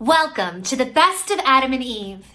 Welcome to the best of Adam and Eve.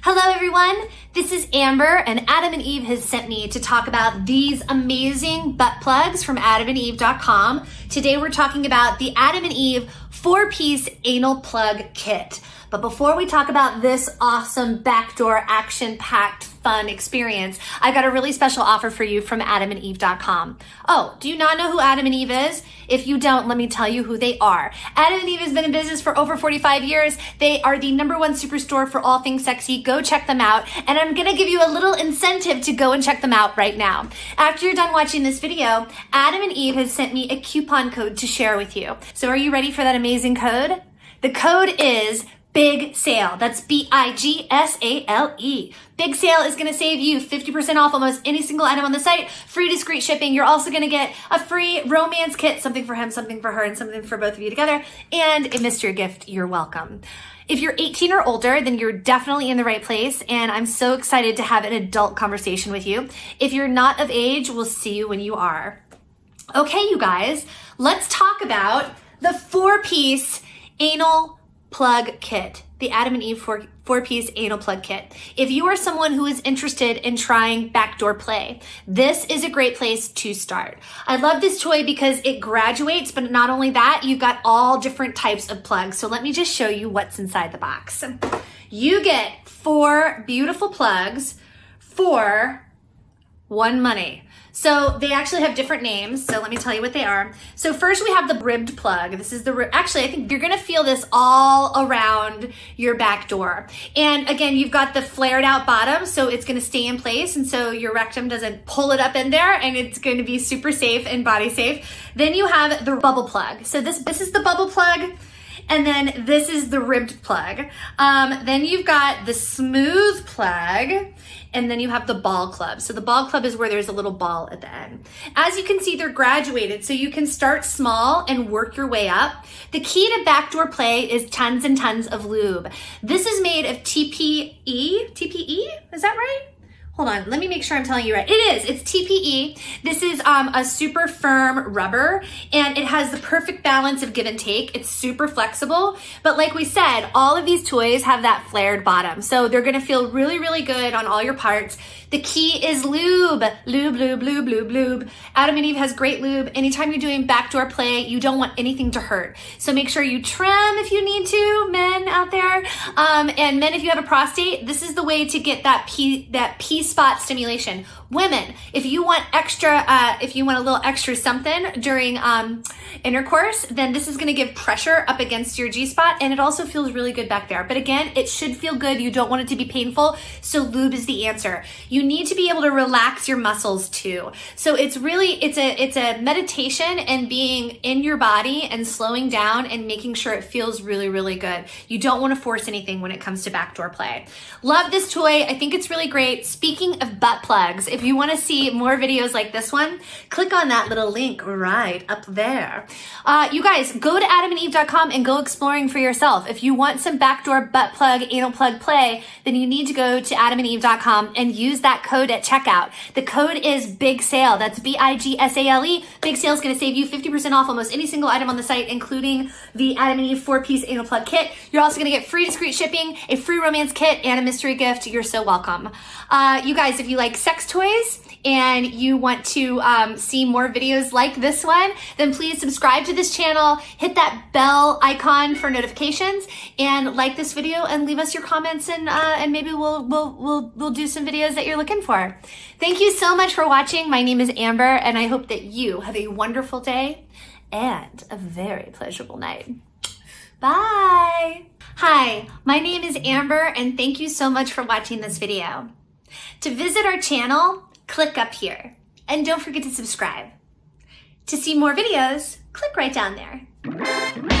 Hello, everyone. This is Amber, and Adam and Eve has sent me to talk about these amazing butt plugs from adamandeve.com. Today, we're talking about the Adam and Eve four piece anal plug kit. But before we talk about this awesome backdoor action packed fun experience, I've got a really special offer for you from adamandeve.com. Oh, do you not know who Adam and Eve is? If you don't, let me tell you who they are. Adam and Eve has been in business for over 45 years. They are the number one superstore for all things sexy. Go check them out. And I'm going to give you a little incentive to go and check them out right now. After you're done watching this video, Adam and Eve has sent me a coupon code to share with you. So are you ready for that amazing code? The code is Big Sale. That's B-I-G-S-A-L-E. Big Sale is going to save you 50% off almost any single item on the site. Free discreet shipping. You're also going to get a free romance kit, something for him, something for her, and something for both of you together, and a mystery gift. You're welcome. If you're 18 or older, then you're definitely in the right place, and I'm so excited to have an adult conversation with you. If you're not of age, we'll see you when you are. Okay, you guys, let's talk about the four piece anal plug kit, the Adam and Eve four, four piece anal plug kit. If you are someone who is interested in trying backdoor play, this is a great place to start. I love this toy because it graduates, but not only that, you've got all different types of plugs. So let me just show you what's inside the box. You get four beautiful plugs for one money. So they actually have different names. So let me tell you what they are. So first we have the ribbed plug. This is the, actually I think you're gonna feel this all around your back door. And again, you've got the flared out bottom, so it's gonna stay in place. And so your rectum doesn't pull it up in there and it's gonna be super safe and body safe. Then you have the bubble plug. So this, this is the bubble plug. And then this is the ribbed plug. Um, then you've got the smooth plug and then you have the ball plug. So the ball plug is where there's a little ball at the end. As you can see, they're graduated, so you can start small and work your way up. The key to backdoor play is tons and tons of lube. This is made of TPE, TPE, is that right? Hold on, let me make sure I'm telling you right. It is, it's TPE. This is um, a super firm rubber and it has the perfect balance of give and take. It's super flexible, but like we said, all of these toys have that flared bottom. So they're gonna feel really, really good on all your parts. The key is lube. Lube, lube, lube, lube, lube. Adam and Eve has great lube. Anytime you're doing backdoor play, you don't want anything to hurt. So make sure you trim if you need to, men out there. Um, and men, if you have a prostate, this is the way to get that P, that P spot stimulation. Women, if you want extra, uh, if you want a little extra something during um, intercourse, then this is gonna give pressure up against your G spot and it also feels really good back there. But again, it should feel good. You don't want it to be painful. So lube is the answer. You need to be able to relax your muscles too. So it's really, it's a, it's a meditation and being in your body and slowing down and making sure it feels really, really good. You don't want to force anything when it comes to backdoor play. Love this toy. I think it's really great. Speaking of butt plugs, if you want to see more videos like this one, click on that little link right up there. Uh, you guys, go to adamandeve.com and go exploring for yourself. If you want some backdoor butt plug, anal plug play, then you need to go to adamandeve.com and use that code at checkout. The code is Big Sale. That's B-I-G-S-A-L-E. Big Sale is going to save you 50% off almost any single item on the site, including the Adam and Eve four-piece anal plug kit. You're also going to get free discreet shipping, a free romance kit, and a mystery gift. You're so welcome. Uh, you guys, if you like sex toys, and you want to um, see more videos like this one, then please subscribe to this channel, hit that bell icon for notifications, and like this video and leave us your comments and uh, and maybe we'll we'll we'll we'll do some videos that you're looking for. Thank you so much for watching. My name is Amber, and I hope that you have a wonderful day and a very pleasurable night. Bye. Hi, my name is Amber, and thank you so much for watching this video. To visit our channel, click up here. And don't forget to subscribe. To see more videos, click right down there.